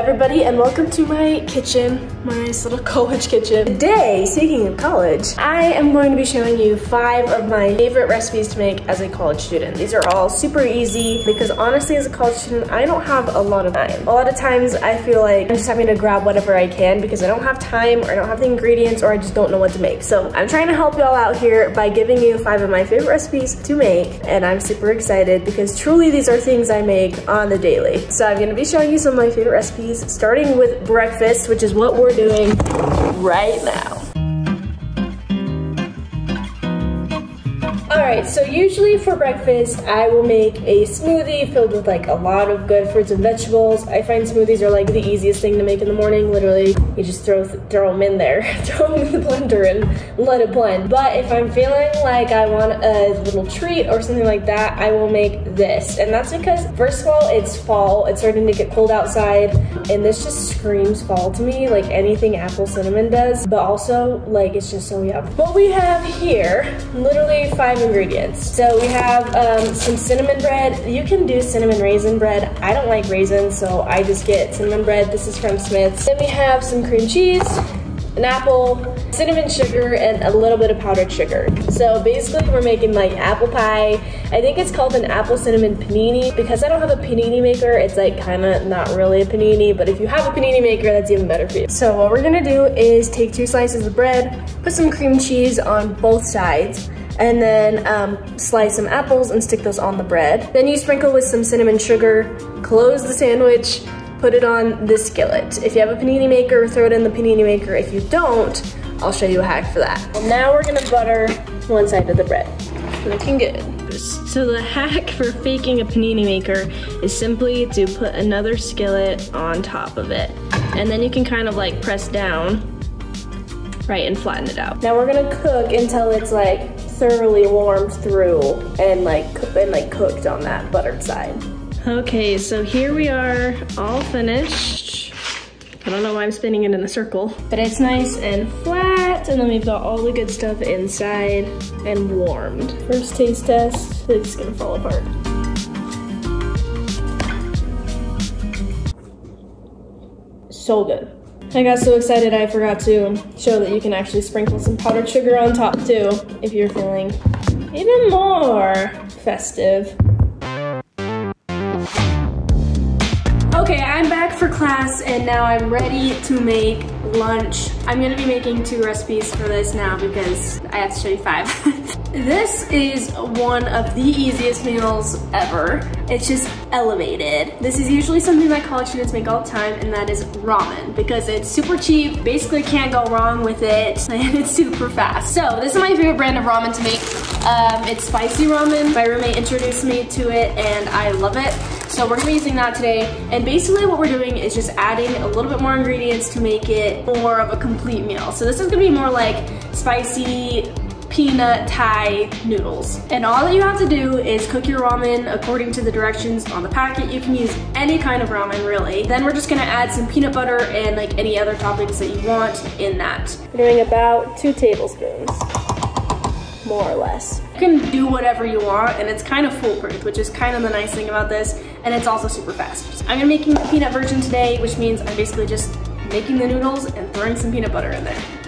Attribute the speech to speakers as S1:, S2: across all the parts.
S1: everybody and welcome to my kitchen, my nice little college kitchen. Today, speaking of college, I am going to be showing you five of my favorite recipes to make as a college student. These are all super easy because honestly as a college student, I don't have a lot of time. A lot of times I feel like I'm just having to grab whatever I can because I don't have time or I don't have the ingredients or I just don't know what to make. So I'm trying to help y'all out here by giving you five of my favorite recipes to make and I'm super excited because truly these are things I make on the daily. So I'm gonna be showing you some of my favorite recipes, starting with breakfast, which is what we're doing right now. Right, so usually for breakfast, I will make a smoothie filled with like a lot of good fruits and vegetables. I find smoothies are like the easiest thing to make in the morning. Literally, you just throw throw them in there, throw them in the blender and let it blend. But if I'm feeling like I want a little treat or something like that, I will make this. And that's because, first of all, it's fall. It's starting to get cold outside, and this just screams fall to me, like anything apple cinnamon does. But also, like, it's just so yum. What we have here, literally five ingredients. So we have um, some cinnamon bread. You can do cinnamon raisin bread. I don't like raisins, so I just get cinnamon bread. This is from Smith's. Then we have some cream cheese, an apple, cinnamon sugar, and a little bit of powdered sugar. So basically we're making like apple pie. I think it's called an apple cinnamon panini. Because I don't have a panini maker, it's like kind of not really a panini, but if you have a panini maker, that's even better for you. So what we're gonna do is take two slices of bread, put some cream cheese on both sides, and then um, slice some apples and stick those on the bread. Then you sprinkle with some cinnamon sugar, close the sandwich, put it on the skillet. If you have a panini maker, throw it in the panini maker. If you don't, I'll show you a hack for that. Well, now we're gonna butter one side of the bread. Looking good. So the hack for faking a panini maker is simply to put another skillet on top of it. And then you can kind of like press down, right, and flatten it out. Now we're gonna cook until it's like thoroughly warmed through and like, and like cooked on that buttered side. Okay, so here we are, all finished. I don't know why I'm spinning it in a circle, but it's nice and flat, and then we've got all the good stuff inside and warmed. First taste test, it's gonna fall apart. So good. I got so excited I forgot to show that you can actually sprinkle some powdered sugar on top too, if you're feeling even more festive. Okay, I'm back for class and now I'm ready to make lunch. I'm gonna be making two recipes for this now because I have to show you five. this is one of the easiest meals ever. It's just elevated. This is usually something that college students make all the time and that is ramen because it's super cheap, basically can't go wrong with it, and it's super fast. So this is my favorite brand of ramen to make. Um, it's spicy ramen. My roommate introduced me to it and I love it. So we're gonna be using that today. And basically what we're doing is just adding a little bit more ingredients to make it more of a complete meal. So this is gonna be more like spicy peanut Thai noodles. And all that you have to do is cook your ramen according to the directions on the packet. You can use any kind of ramen really. Then we're just gonna add some peanut butter and like any other toppings that you want in that. We're doing about two tablespoons more or less. You can do whatever you want and it's kind of foolproof, which is kind of the nice thing about this, and it's also super fast. I'm gonna be making the peanut version today, which means I'm basically just making the noodles and throwing some peanut butter in there.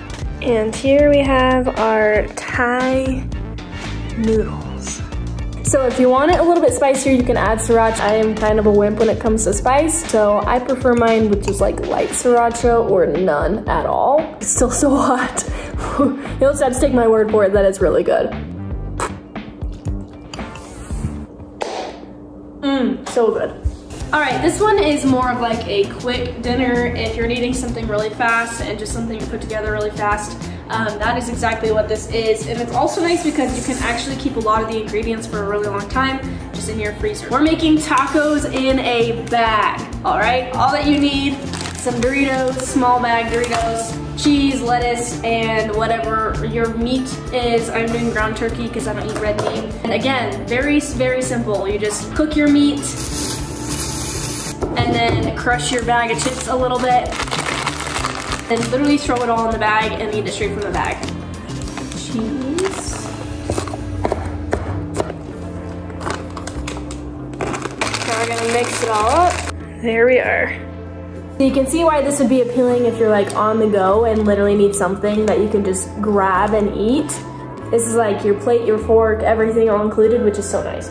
S1: And here we have our Thai noodles. So if you want it a little bit spicier, you can add sriracha. I am kind of a wimp when it comes to spice, so I prefer mine with just like light sriracha or none at all. It's still so hot. You'll just have to take my word for it that it's really good. Mmm, so good. All right, this one is more of like a quick dinner if you're needing something really fast and just something to put together really fast. Um, that is exactly what this is. And it's also nice because you can actually keep a lot of the ingredients for a really long time just in your freezer. We're making tacos in a bag, all right? All that you need, some Doritos, small bag Doritos, cheese, lettuce, and whatever your meat is. I'm doing ground turkey because I don't eat red meat. And again, very, very simple. You just cook your meat, and then crush your bag of chips a little bit and literally throw it all in the bag and eat it straight from the bag. Cheese. Now we're gonna mix it all up. There we are. So you can see why this would be appealing if you're like on the go and literally need something that you can just grab and eat. This is like your plate, your fork, everything all included, which is so nice.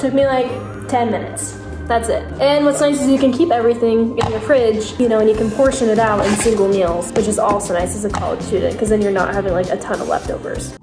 S1: Took me like 10 minutes. That's it. And what's nice is you can keep everything in your fridge, you know, and you can portion it out in single meals, which is also nice as a college student, because then you're not having like a ton of leftovers.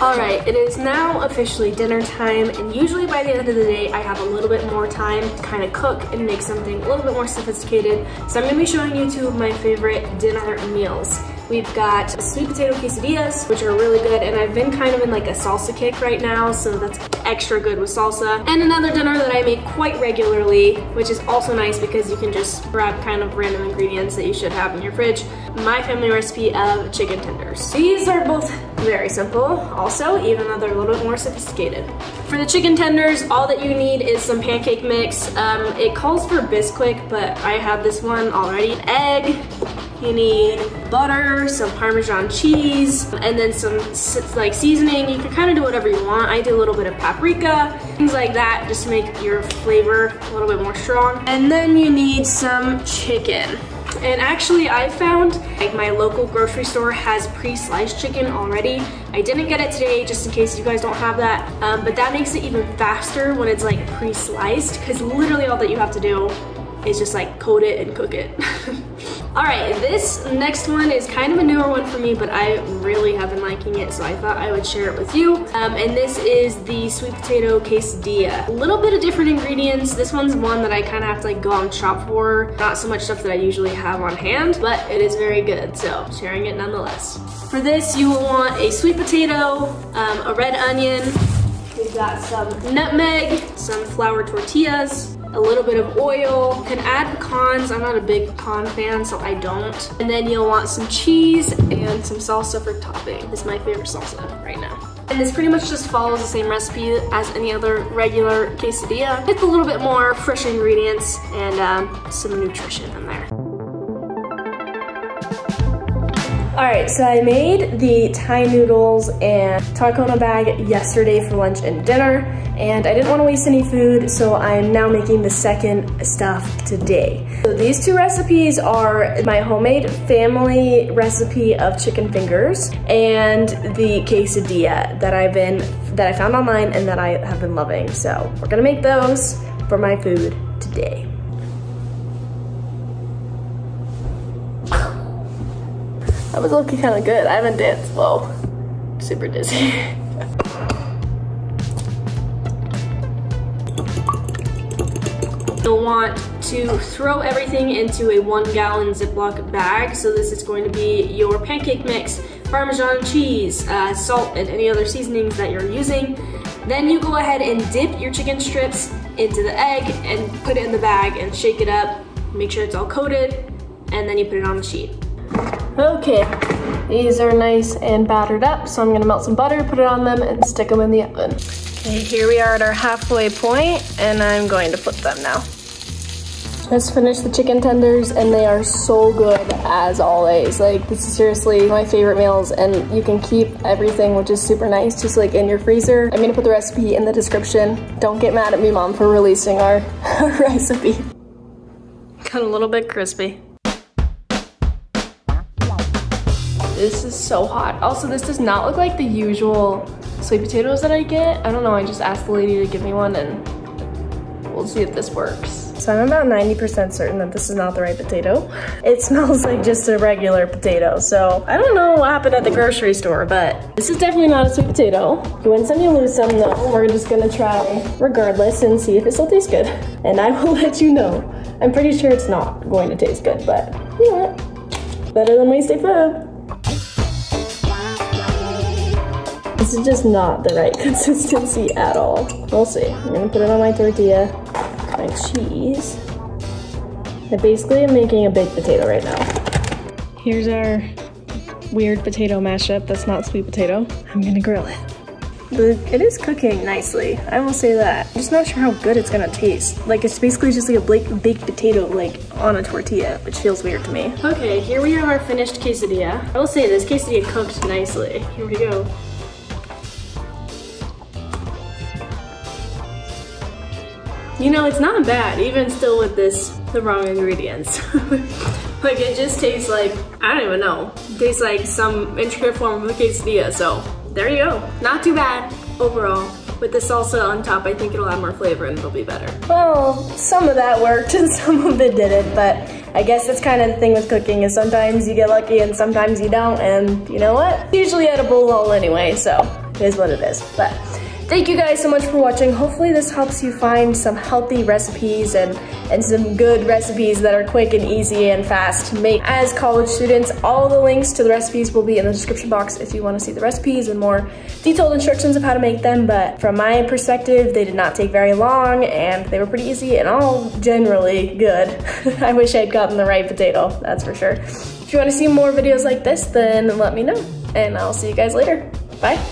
S1: All right, it is now officially dinner time, and usually by the end of the day, I have a little bit more time to kind of cook and make something a little bit more sophisticated. So I'm gonna be showing you two of my favorite dinner meals. We've got sweet potato quesadillas, which are really good, and I've been kind of in like a salsa kick right now, so that's extra good with salsa. And another dinner that I make quite regularly, which is also nice because you can just grab kind of random ingredients that you should have in your fridge. My family recipe of chicken tenders. These are both very simple, also, even though they're a little bit more sophisticated. For the chicken tenders, all that you need is some pancake mix. Um, it calls for Bisquick, but I have this one already. Egg, you need butter, some Parmesan cheese, and then some like seasoning. You can kind of do whatever you want. I do a little bit of paprika, things like that, just to make your flavor a little bit more strong. And then you need some chicken. And actually I found like my local grocery store has pre-sliced chicken already. I didn't get it today just in case you guys don't have that. Um, but that makes it even faster when it's like pre-sliced because literally all that you have to do is just like coat it and cook it. All right, this next one is kind of a newer one for me, but I really have been liking it, so I thought I would share it with you. Um, and this is the sweet potato quesadilla. A little bit of different ingredients. This one's one that I kind of have to like go and shop for. Not so much stuff that I usually have on hand, but it is very good, so sharing it nonetheless. For this, you will want a sweet potato, um, a red onion, We've got some nutmeg, some flour tortillas, a little bit of oil. You can add pecans. I'm not a big pecan fan, so I don't. And then you'll want some cheese and some salsa for topping. Is my favorite salsa right now. And this pretty much just follows the same recipe as any other regular quesadilla with a little bit more fresh ingredients and um, some nutrition in there. All right, so I made the Thai noodles and tarkona bag yesterday for lunch and dinner, and I didn't want to waste any food, so I'm now making the second stuff today. So these two recipes are my homemade family recipe of chicken fingers and the quesadilla that I've been that I found online and that I have been loving. So we're gonna make those for my food today. That was looking kind of good. I haven't danced, well, super dizzy. You'll want to throw everything into a one gallon Ziploc bag. So this is going to be your pancake mix, Parmesan cheese, uh, salt, and any other seasonings that you're using. Then you go ahead and dip your chicken strips into the egg and put it in the bag and shake it up. Make sure it's all coated, and then you put it on the sheet. Okay, these are nice and battered up, so I'm gonna melt some butter, put it on them, and stick them in the oven. Okay, here we are at our halfway point, and I'm going to flip them now. Just finished the chicken tenders, and they are so good as always. Like, this is seriously my favorite meals, and you can keep everything, which is super nice, just like in your freezer. I'm gonna put the recipe in the description. Don't get mad at me, Mom, for releasing our, our recipe. Got a little bit crispy. This is so hot. Also, this does not look like the usual sweet potatoes that I get. I don't know, I just asked the lady to give me one and we'll see if this works. So I'm about 90% certain that this is not the right potato. It smells like just a regular potato. So I don't know what happened at the grocery store, but this is definitely not a sweet potato. You win some, you lose some though. We're just gonna try regardless and see if it still tastes good. And I will let you know. I'm pretty sure it's not going to taste good, but you know what? Better than wasted food. This is just not the right consistency at all. We'll see. I'm gonna put it on my tortilla, my cheese. I basically am making a baked potato right now. Here's our weird potato mashup that's not sweet potato. I'm gonna grill it. It is cooking nicely, I will say that. I'm just not sure how good it's gonna taste. Like it's basically just like a baked potato like on a tortilla, which feels weird to me. Okay, here we have our finished quesadilla. I will say this quesadilla cooked nicely. Here we go. You know, it's not bad, even still with this, the wrong ingredients. like it just tastes like, I don't even know, it tastes like some intricate form of a quesadilla, so there you go. Not too bad overall. With the salsa on top, I think it'll add more flavor and it'll be better. Well, some of that worked and some of it didn't, but I guess that's kind of the thing with cooking is sometimes you get lucky and sometimes you don't, and you know what? Usually edible all anyway, so it is what it is. But Thank you guys so much for watching. Hopefully this helps you find some healthy recipes and, and some good recipes that are quick and easy and fast to make as college students. All the links to the recipes will be in the description box if you wanna see the recipes and more detailed instructions of how to make them. But from my perspective, they did not take very long and they were pretty easy and all generally good. I wish I'd gotten the right potato, that's for sure. If you wanna see more videos like this, then let me know and I'll see you guys later. Bye.